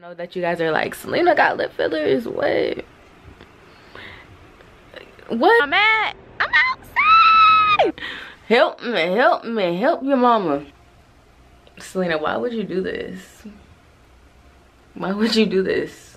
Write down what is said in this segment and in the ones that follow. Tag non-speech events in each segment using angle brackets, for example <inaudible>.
know that you guys are like, Celina got lip fillers. What? What? I'm at? I'm outside. Help me, help me, help your mama. Celina, why would you do this? Why would you do this?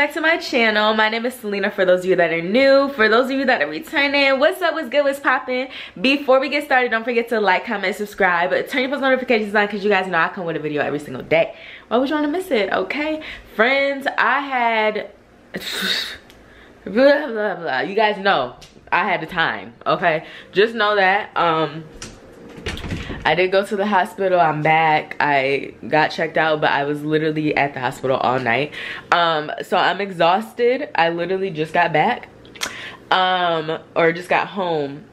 Back to my channel. My name is Celina for those of you that are new. For those of you that are returning what's up? What's good? What's popping before we get started don't forget to like comment subscribe. Turn your post notifications on because you guys know i come with a video every single day. Why would you want to miss it? Okay? Friends i had <laughs> blah blah blah. You guys know i had the time okay? Just know that um I did go to the hospital. I'm back. I got checked out, but I was literally at the hospital all night. Um, so I'm exhausted. I literally just got back. Um, or just got home.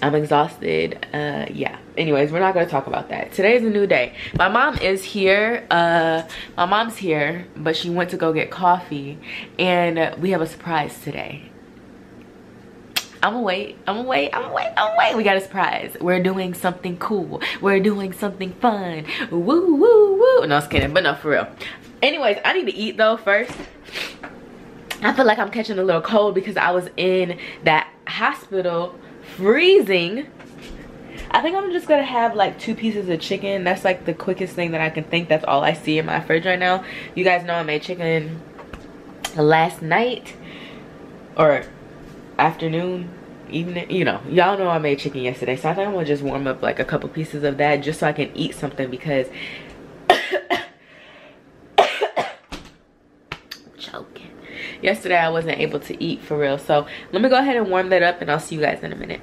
I'm exhausted. Uh, yeah. Anyways, we're not gonna talk about that. Today is a new day. My mom is here. Uh, my mom's here, but she went to go get coffee, and we have a surprise today. I'm gonna wait. I'm gonna wait. I'm gonna wait. I'm gonna wait. We got a surprise. We're doing something cool. We're doing something fun. Woo, woo, woo. No, I was kidding, but no, for real. Anyways, I need to eat though first. I feel like I'm catching a little cold because I was in that hospital freezing. I think I'm just gonna have like two pieces of chicken. That's like the quickest thing that I can think. That's all I see in my fridge right now. You guys know I made chicken last night or afternoon evening you know y'all know i made chicken yesterday so i think i'm gonna just warm up like a couple pieces of that just so i can eat something because <coughs> choking. Yesterday i wasn't able to eat for real so let me go ahead and warm that up and i'll see you guys in a minute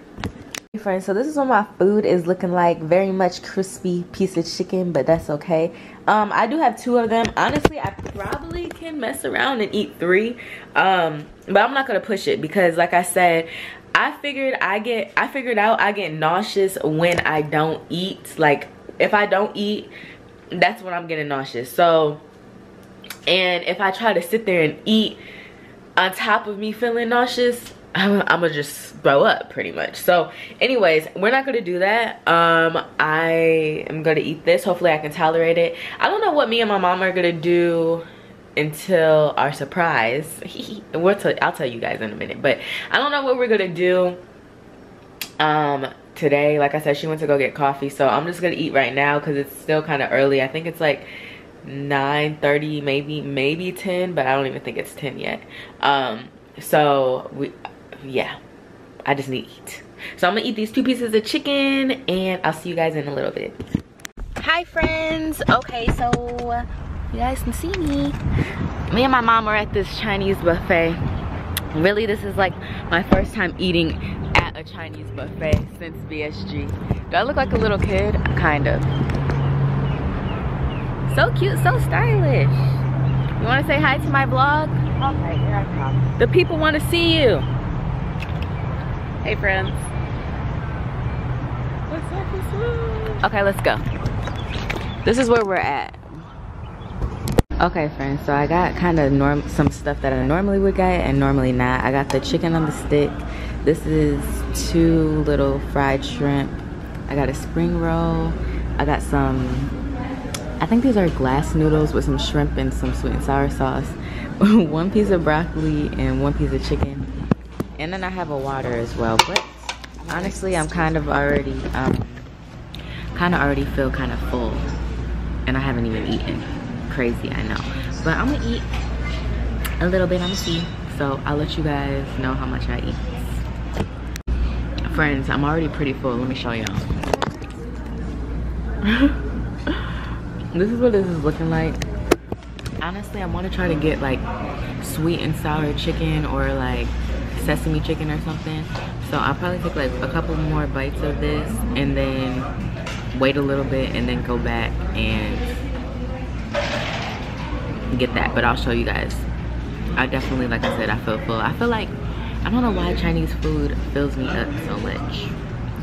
friends so this is what my food is looking like. Very much crispy piece of chicken but that's okay. Um i do have two of them. Honestly i probably can mess around and eat three. Um but i'm not gonna push it because like i said i figured i get i figured out i get nauseous when i don't eat. Like if i don't eat that's when i'm getting nauseous. So and if i try to sit there and eat on top of me feeling nauseous I'm, I'm, gonna just throw up pretty much. So anyways we're not gonna do that. Um i am gonna eat this. Hopefully i can tolerate it. I don't know what me and my mom are gonna do until our surprise. <laughs> We'll tell i'll tell you guys in a minute. But i don't know what we're gonna do um today. Like i said she went to go get coffee. So i'm just gonna eat right now because it's still kind of early. I think it's like 9 30 maybe maybe 10 but i don't even think it's 10 yet. Um so we yeah. I just need to eat. So i'm gonna eat these two pieces of chicken and i'll see you guys in a little bit. Hi friends. Okay so you guys can see me. Me and my mom are at this chinese buffet. Really this is like my first time eating at a chinese buffet since VSG do i look like a little kid? Kind of. So cute so stylish. You want to say hi to my vlog? Okay here i come. The people want to see you Hey friends. What's up, what's up? Okay, let's go. This is where we're at. Okay friends, so I got kind of norm some stuff that I normally would get and normally not. I got the chicken on the stick. This is two little fried shrimp. I got a spring roll. I got some, I think these are glass noodles with some shrimp and some sweet and sour sauce. <laughs> one piece of broccoli and one piece of chicken and then I have a water as well but honestly I'm kind of already um kind of already feel kind of full. And I haven't even eaten. Crazy I know. But I'm gonna eat a little bit I'm gonna see. So I'll let you guys know how much I eat. Friends I'm already pretty full. Let me show y'all. <laughs> This is what this is looking like. Honestly I want to try to get like sweet and sour chicken or like sesame chicken or something. So I'll probably take like a couple more bites of this and then wait a little bit and then go back and get that. But I'll show you guys. I definitely, like I said, I feel full. I feel like, I don't know why Chinese food fills me up so much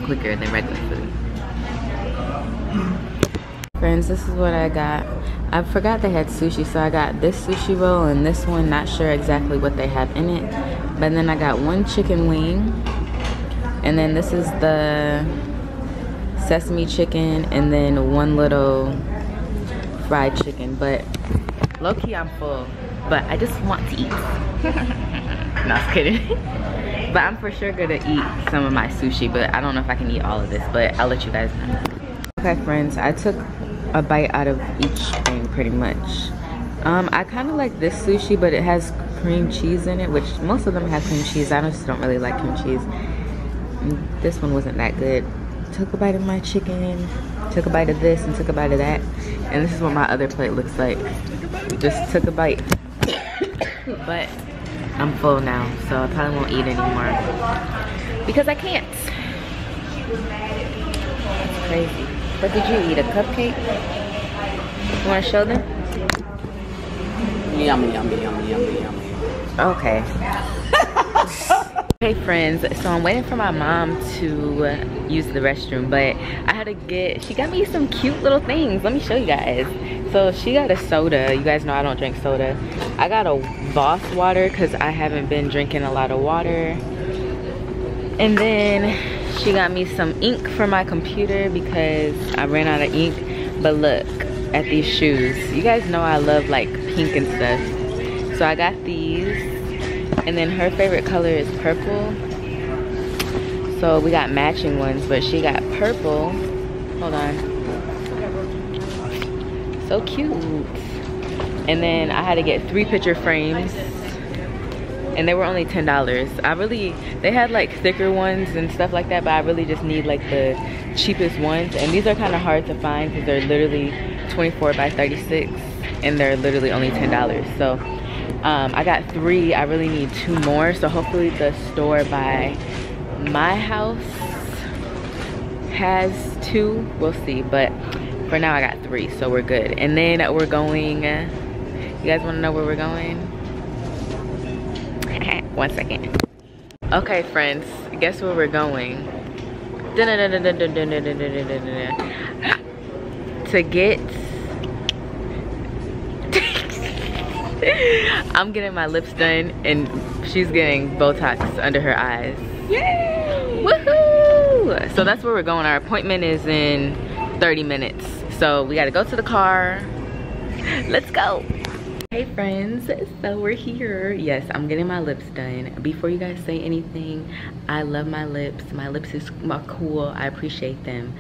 quicker than regular food. Friends, this is what I got. I forgot they had sushi, so I got this sushi roll and this one. Not sure exactly what they have in it. But then I got one chicken wing. And then this is the sesame chicken and then one little fried chicken. But low-key, I'm full. But I just want to eat. <laughs> no, I'm kidding. <laughs> but I'm for sure gonna eat some of my sushi. But I don't know if I can eat all of this. But I'll let you guys know. Okay, friends. I took a bite out of each thing pretty much. Um, I kind of like this sushi, but it has cream cheese in it, which most of them have cream cheese. I just don't really like cream cheese. This one wasn't that good. Took a bite of my chicken, took a bite of this, and took a bite of that. And this is what my other plate looks like. Just took a bite. <coughs> but I'm full now, so I probably won't eat anymore. Because I can't. It's crazy. What did you eat? A cupcake? You want to show them? Yummy, yummy, yummy, yummy, yummy. Okay. hey friends, so I'm waiting for my mom to use the restroom, but I had to get, she got me some cute little things. Let me show you guys. So she got a soda. You guys know I don't drink soda. I got a Voss water because I haven't been drinking a lot of water. And then she got me some ink for my computer because I ran out of ink. But look at these shoes. You guys know I love like pink and stuff. So I got these. And then her favorite color is purple. So we got matching ones, but she got purple. Hold on. So cute. And then I had to get three picture frames and they were only ten dollars i really they had like thicker ones and stuff like that but i really just need like the cheapest ones and these are kind of hard to find because they're literally 24 by 36 and they're literally only ten dollars so um, i got three. I really need two more. So hopefully the store by my house has two. We'll see. But for now i got three. So we're good. And then we're going you guys want to know where we're going? <laughs> One second. Okay, friends, guess where we're going? to get <laughs> I'm getting my lips done and she's getting Botox under her eyes. Yay! Woohoo! So that's where we're going. Our appointment is in 30 minutes. So we gotta go to the car. Let's go hey friends so we're here yes i'm getting my lips done before you guys say anything i love my lips my lips is my cool i appreciate them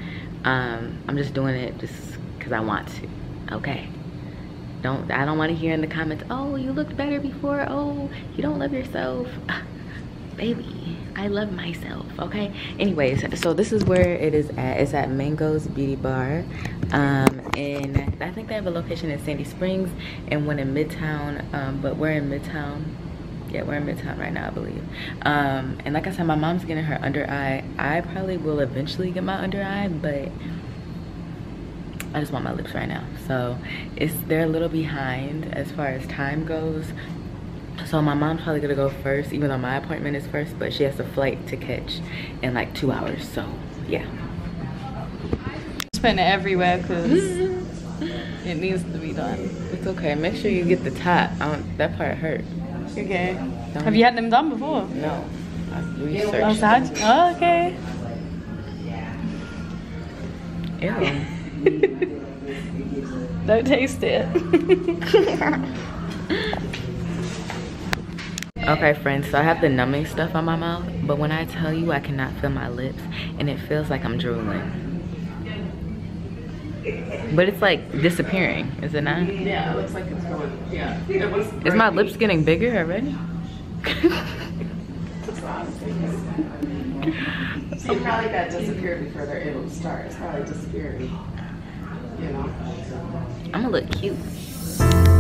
um, i'm just doing it just because i want to okay don't i don't want to hear in the comments oh you looked better before oh you don't love yourself <laughs> baby i love myself okay anyways so this is where it is at it's at mango's beauty bar um, and I think they have a location in Sandy Springs and one in Midtown, um, but we're in Midtown. Yeah, we're in Midtown right now, I believe. Um, and like I said, my mom's getting her under eye. I probably will eventually get my under eye, but I just want my lips right now. So it's they're a little behind as far as time goes. So my mom's probably gonna go first, even though my appointment is first, but she has a flight to catch in like two hours. So yeah. It everywhere because <laughs> it needs to be done. It's okay. Make sure you get the top. that part hurt. Okay. Don't Have you had them done before? No. I've researched. Oh, oh okay. Ew. <laughs> <laughs> Don't taste it. <laughs> okay friends so i have the numbing stuff on my mouth but when i tell you i cannot feel my lips and it feels like i'm drooling but it's like disappearing, is it not? Yeah, it looks like it's going, yeah. It was is my lips getting bigger already? <laughs> See, probably that disappeared before they're able to start. It's probably disappearing, you know? I'm gonna look cute.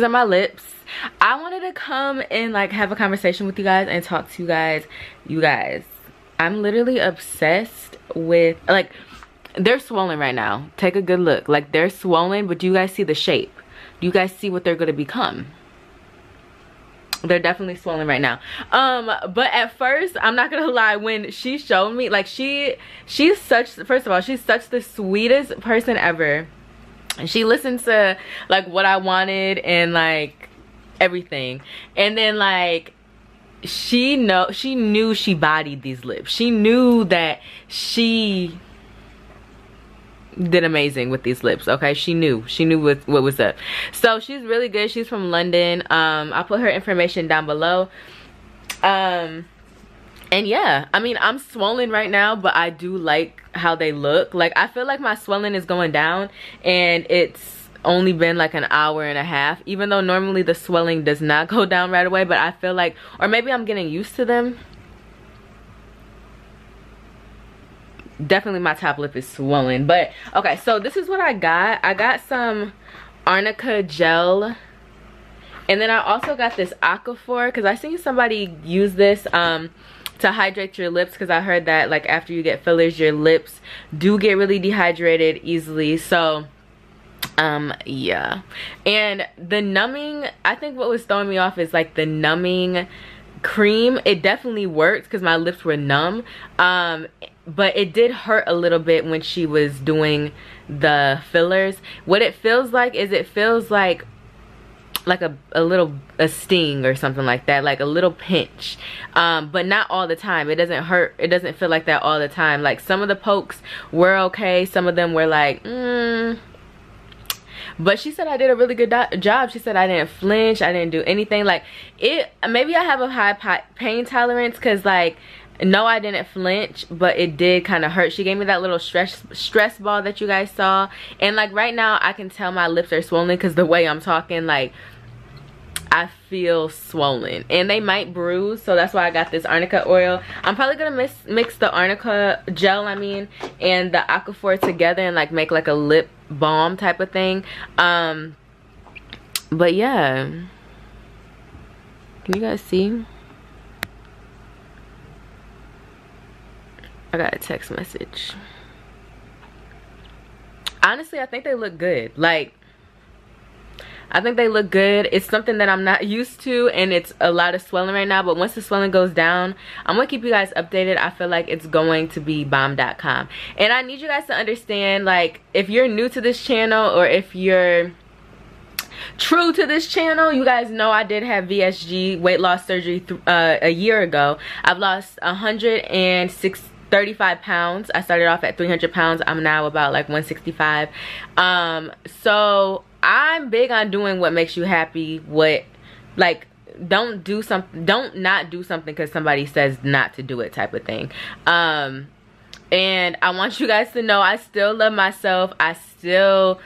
These are my lips. I wanted to come and like have a conversation with you guys and talk to you guys. You guys i'm literally obsessed with like they're swollen right now. Take a good look. Like they're swollen but do you guys see the shape? Do you guys see what they're gonna become? They're definitely swollen right now. Um but at first i'm not gonna <laughs> lie when she showed me like she she's such first of all she's such the sweetest person ever she listened to like what i wanted and like everything. And then like she know she knew she bodied these lips. She knew that she did amazing with these lips okay? She knew. She knew what, what was up. So she's really good. She's from london. Um i'll put her information down below. Um and yeah i mean i'm swollen right now but i do like how they look. Like i feel like my swelling is going down and it's only been like an hour and a half even though normally the swelling does not <laughs> go down right away but i feel like or maybe i'm getting used to them. Definitely my top lip is swollen but okay so this is what i got. I got some arnica gel and then i also got this aquaphor because i seen somebody use this um to hydrate your lips because i heard that like after you get fillers your lips do get really dehydrated easily. So um yeah. And the numbing i think what was throwing me off is like the numbing cream. It definitely worked because my lips were numb. Um but it did hurt a little bit when she was doing the fillers. What it feels like is it feels like like a, a little a sting or something like that like a little pinch. Um, but not all the time. It doesn't hurt. It doesn't feel like that all the time. Like some of the pokes were okay. Some of them were like mm. but she said i did a really good job. She said i didn't flinch. I didn't do anything. Like it maybe i have a high pain tolerance because like no i didn't flinch but it did kind of hurt. She gave me that little stress stress ball that you guys saw. And like right now i can tell my lips are swollen because the way i'm talking like I feel swollen. And they might bruise so that's why I got this arnica oil. I'm probably gonna mix, mix the arnica gel I mean and the aquaphor together and like make like a lip balm type of thing. Um but yeah. Can you guys see I got a text message. Honestly, I think they look good. Like, I think they look good. It's something that I'm not <laughs> used to and it's a lot of swelling right now. But once the swelling goes down, I'm going to keep you guys updated. I feel like it's going to be bomb.com. And I need you guys to understand, like, if you're new to this channel or if you're true to this channel you guys know i did have vsg weight loss surgery uh, a year ago i've lost 106 35 pounds. I started off at 300 pounds. I'm now about like 165 um so i'm big on doing what makes you happy what like don't do something don't not do something because somebody says not to do it type of thing. Um and i want you guys to know i still love myself. I still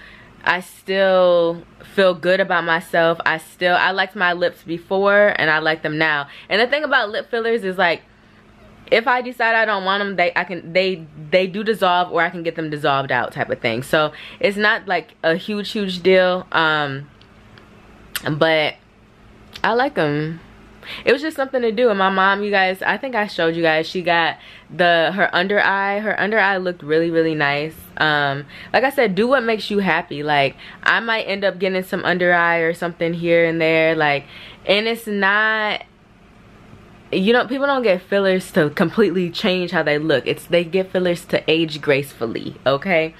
i still feel good about myself. I still i liked my lips before and i like them now. And the thing about lip fillers is like if I decide I don't want them, they I can they they do dissolve or I can get them dissolved out type of thing. So it's not like a huge huge deal. Um, but I like them. It was just something to do. And my mom, you guys, I think I showed you guys. She got the her under eye. Her under eye looked really really nice. Um, like I said, do what makes you happy. Like I might end up getting some under eye or something here and there. Like, and it's not you know people don't get fillers to completely change how they look. It's they get fillers to age gracefully okay?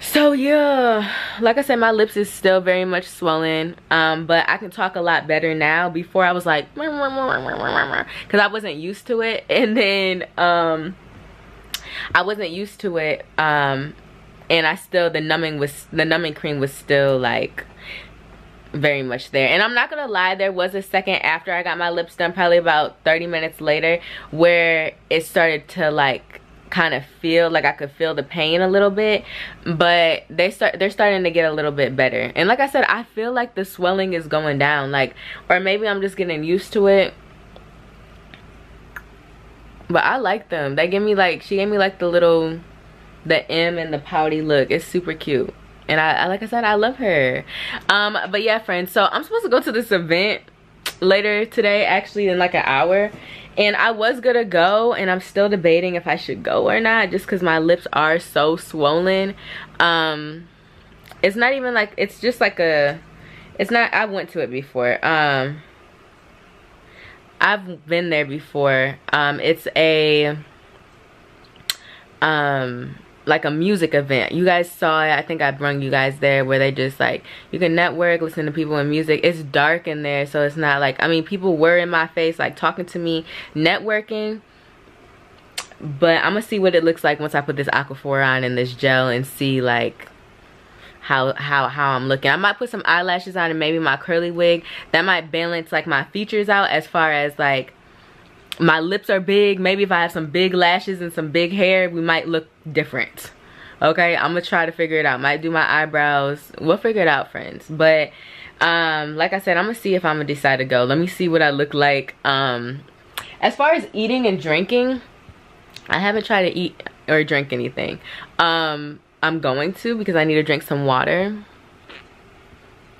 So yeah like i said my lips is still very much swollen um, but i can talk a lot better now. Before i was like because i wasn't used to it. And then um, i wasn't used to it um, and i still the numbing was the numbing cream was still like very much there. And i'm not gonna lie there was a second after i got my lips done probably about 30 minutes later where it started to like kind of feel like i could feel the pain a little bit. But they start they're starting to get a little bit better. And like i said i feel like the swelling is going down like or maybe i'm just getting used to it. But i like them. They give me like she gave me like the little the m and the pouty look. It's super cute and I, like i said i love her. Um but yeah friends so i'm supposed to go to this event later today actually in like an hour. And i was gonna go and i'm still debating if i should go or not just because my lips are so swollen. Um it's not even like it's just like a it's not i went to it before. Um i've been there before. Um it's a um like a music event. You guys saw it. I think I brung you guys there where they just like you can network, listen to people and music. It's dark in there, so it's not like I mean people were in my face like talking to me, networking. But I'm gonna see what it looks like once I put this aquaphor on and this gel and see like how how how I'm looking. I might put some eyelashes on and maybe my curly wig. That might balance like my features out as far as like my lips are big. Maybe if i have some big lashes and some big hair we might look different. Okay? I'm gonna try to figure it out. Might do my eyebrows. We'll figure it out friends. But um like i said i'm gonna see if i'm gonna decide to go. Let me see what i look like um as far as eating and drinking i haven't tried to eat or drink anything. Um i'm going to because i need to drink some water.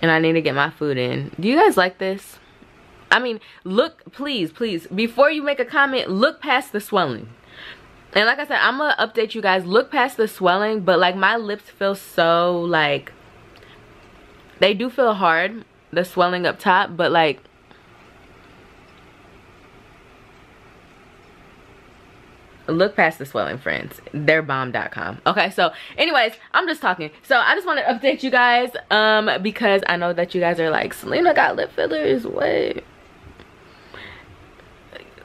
And i need to get my food in. Do you guys like this I mean, look, please, please, before you make a comment, look past the swelling. And like I said, I'm gonna update you guys. Look past the swelling, but like my lips feel so like, they do feel hard, the swelling up top, but like, look past the swelling friends. They're bomb.com okay so anyways i'm just talking. So i just want to update you guys um because i know that you guys are like Celina got lip fillers. What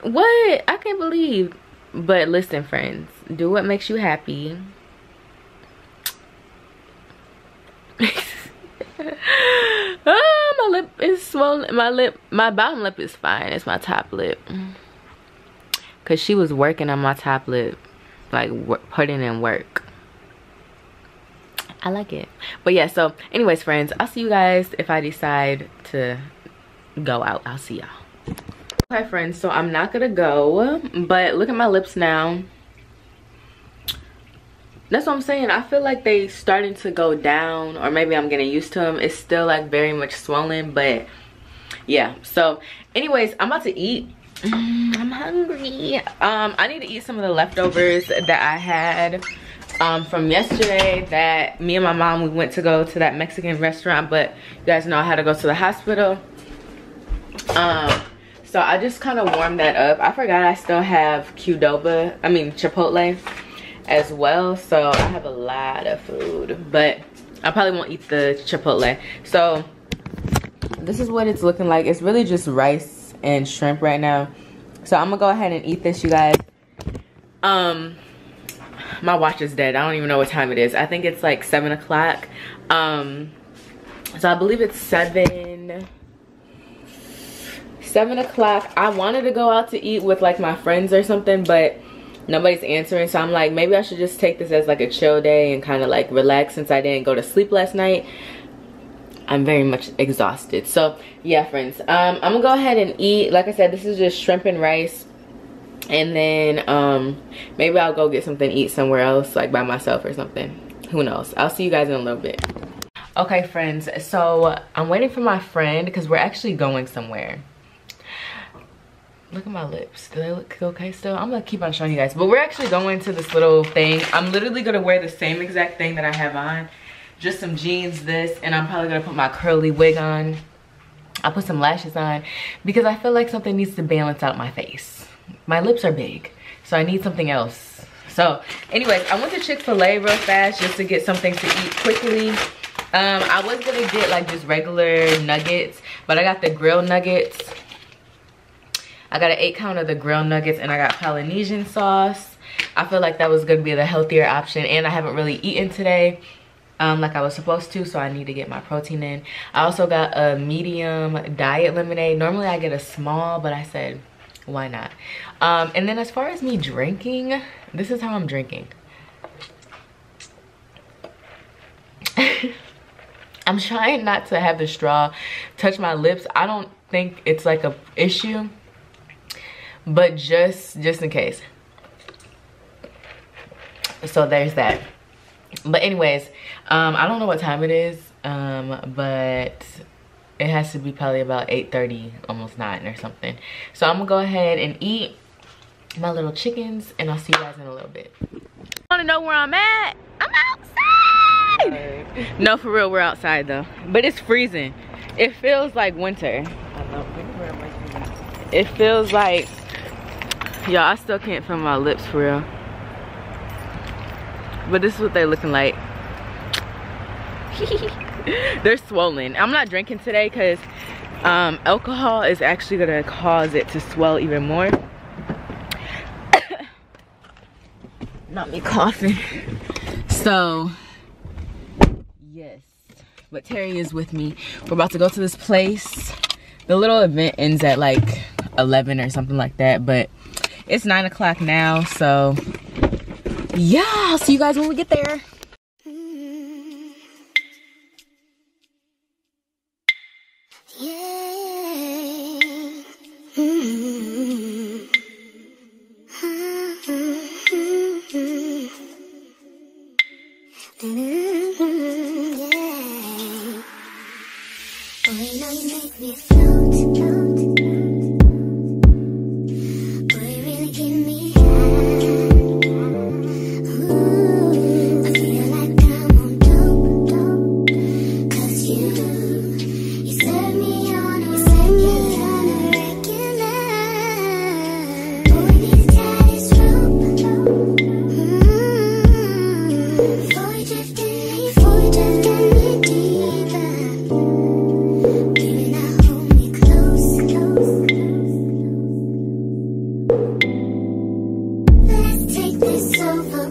what? I can't believe. But listen, friends, do what makes you happy. oh, <laughs> my lip is swollen. My lip, my bottom lip is fine. It's my top lip. Because she was working on my top lip. Like, putting in work. I like it. But yeah, so anyways, friends, I'll see you guys if I decide to go out. I'll see y'all. Hi friends, so I'm not gonna go, but look at my lips now. That's what I'm saying. I feel like they starting to go down or maybe I'm getting used to them. It's still like very much swollen, but yeah. So anyways, I'm about to eat. Mm, I'm hungry. Um, I need to eat some of the leftovers that I had um, from yesterday that me and my mom, we went to go to that Mexican restaurant, but you guys know I had to go to the hospital. Um, so I just kind of warmed that up. I forgot I still have Qdoba, I mean Chipotle as well. So I have a lot of food, but I probably won't eat the Chipotle. So this is what it's looking like. It's really just rice and shrimp right now. So I'm gonna go ahead and eat this, you guys. Um, my watch is dead. I don't even know what time it is. I think it's like seven o'clock. Um, so I believe it's seven seven o'clock. I wanted to go out to eat with like my friends or something but nobody's answering. So i'm like maybe i should just take this as like a chill day and kind of like relax since i didn't go to sleep last night. I'm very much exhausted. So yeah friends. Um i'm gonna go ahead and eat. Like i said this is just shrimp and rice. And then um maybe i'll go get something eat somewhere else like by myself or something. Who knows? I'll see you guys in a little bit. Okay friends. So i'm waiting for my friend because we're actually going somewhere look at my lips. Do they look okay still? I'm gonna keep on showing you guys. But we're actually going to this little thing. I'm literally gonna wear the same exact thing that i have on. Just some jeans this and i'm probably gonna put my curly wig on. I'll put some lashes on because i feel like something needs to balance out my face. My lips are big so i need something else. So anyways i went to chick-fil-a real fast just to get something to eat quickly. Um i was gonna get like just regular nuggets but i got the grill nuggets I got an eight count of the grilled nuggets and I got Polynesian sauce. I feel like that was gonna be the healthier option and I haven't really eaten today um, like I was supposed to, so I need to get my protein in. I also got a medium diet lemonade. Normally I get a small, but I said, why not? Um, and then as far as me drinking, this is how I'm drinking. <laughs> I'm trying not to have the straw touch my lips. I don't think it's like a issue but just just in case. So there's that. But anyways um i don't know what time it is um but it has to be probably about 8 30 almost 9 or something. So i'm gonna go ahead and eat my little chickens and i'll see you guys in a little bit. Want to know where i'm at? I'm outside! <laughs> No for real we're outside though. But it's freezing. It feels like winter. It feels like y'all i still can't feel my lips for real. But this is what they're looking like. <laughs> They're swollen. I'm not drinking today because um, alcohol is actually gonna cause it to swell even more. <coughs> Not me coughing. So yes. But terry is with me. We're about to go to this place. The little event ends at like 11 or something like that but it's nine o'clock now so yeah. I'll see you guys when we get there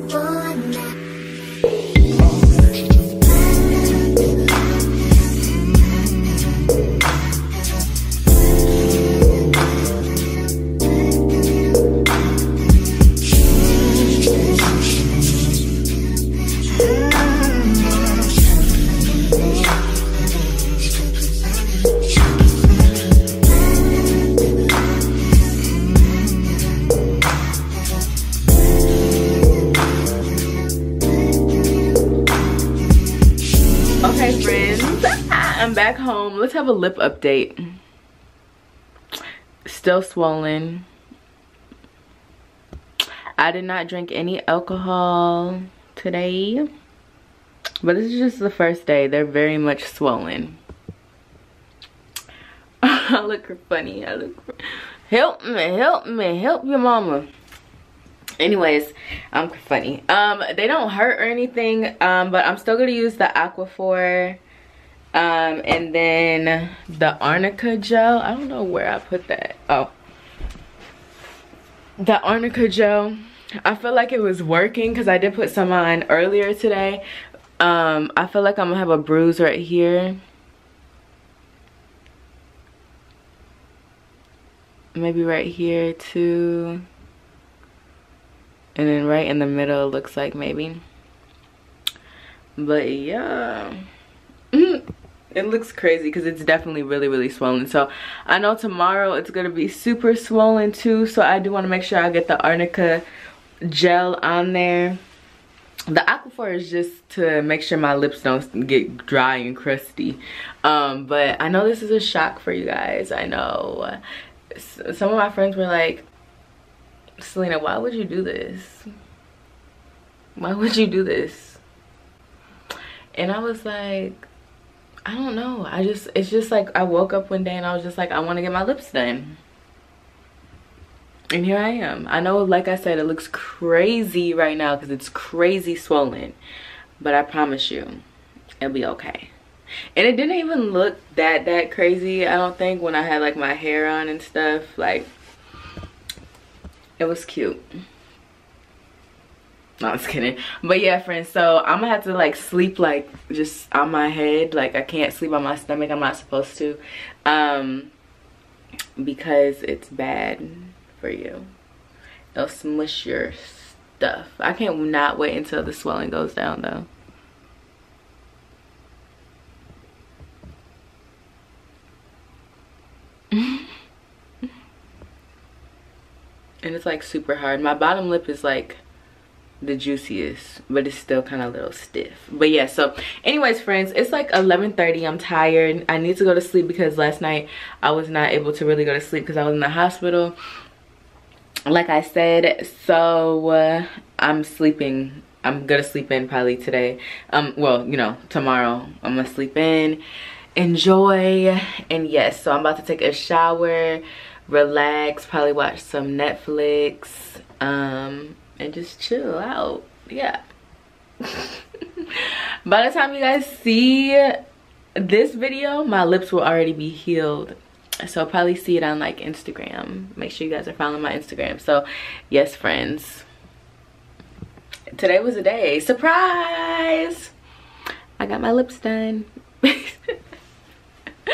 back have a lip update. Still swollen. I did not drink any alcohol today. But this is just the first day. They're very much swollen. <laughs> I look funny. I look help me, help me, help your mama. Anyways, I'm funny. Um, they don't hurt or anything. Um, but I'm still gonna use the Aquaphor um, and then the arnica gel i don't know where i put that. Oh. The arnica gel i feel like it was working because i did put some on earlier today. Um i feel like i'm gonna have a bruise right here. Maybe right here too. And then right in the middle looks like maybe. But yeah <laughs> it looks crazy because it's definitely really really swollen. So i know tomorrow it's gonna be super swollen too so i do want to make sure i get the arnica gel on there. The aquaphor is just to make sure my lips don't get dry and crusty. Um, but i know this is a shock for you guys i know. Some of my friends were like Celina why would you do this? Why would you do this? And i was like I don't know. I just, it's just like I woke up one day and I was just like, I want to get my lips done. And here I am. I know, like I said, it looks crazy right now because it's crazy swollen. But I promise you, it'll be okay. And it didn't even look that, that crazy, I don't think, when I had like my hair on and stuff. Like, it was cute. No, I'm just kidding. But yeah, friends, so I'm gonna have to like sleep like just on my head. Like I can't sleep on my stomach. I'm not supposed to. Um, because it's bad for you. It'll smush your stuff. I can't not wait until the swelling goes down though. <laughs> and it's like super hard. My bottom lip is like the juiciest but it's still kind of a little stiff but yeah so anyways friends it's like 11:30. i'm tired i need to go to sleep because last night i was not able to really go to sleep because i was in the hospital like i said so uh, i'm sleeping i'm gonna sleep in probably today um well you know tomorrow i'm gonna sleep in enjoy and yes so i'm about to take a shower relax probably watch some netflix um and just chill out. Yeah. <laughs> By the time you guys see this video my lips will already be healed. So I'll probably see it on like instagram. Make sure you guys are following my instagram. So yes friends. Today was a day. Surprise! I got my lips done <laughs>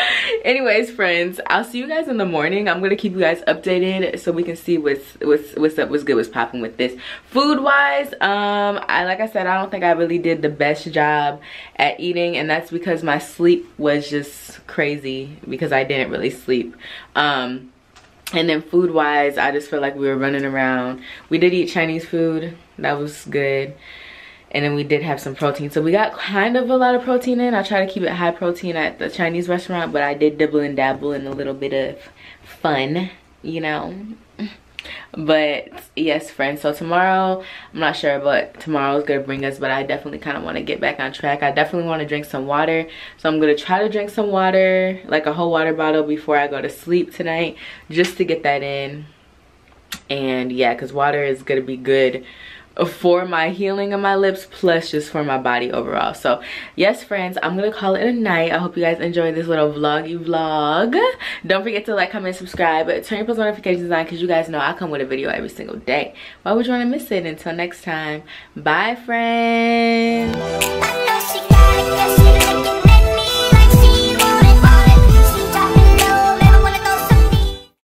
<laughs> anyways friends i'll see you guys in the morning. I'm gonna keep you guys updated so we can see what's what's what's up what's good what's popping with this. Food wise um i like i said i don't think i really did the best job at eating and that's because my sleep was just crazy because i didn't really sleep. Um and then food wise i just feel like we were running around. We did eat chinese food. That was good and then we did have some protein. So we got kind of a lot of protein in. I try to keep it high protein at the chinese restaurant but i did dibble and dabble in a little bit of fun you know. But yes friends so tomorrow i'm not sure but tomorrow is gonna bring us but i definitely kind of want to get back on track. I definitely want to drink some water. So i'm gonna try to drink some water like a whole water bottle before i go to sleep tonight just to get that in. And yeah because water is gonna be good for my healing of my lips plus just for my body overall. So yes friends i'm gonna call it a night. I hope you guys enjoyed this little vloggy vlog. Don't forget to like comment subscribe turn your post notifications on because you guys know i come with a video every single day. Why would you want to miss it? Until next time bye friends